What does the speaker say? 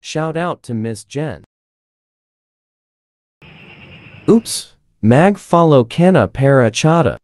Shout out to Miss Jen. Oops. Mag follow canna para chata.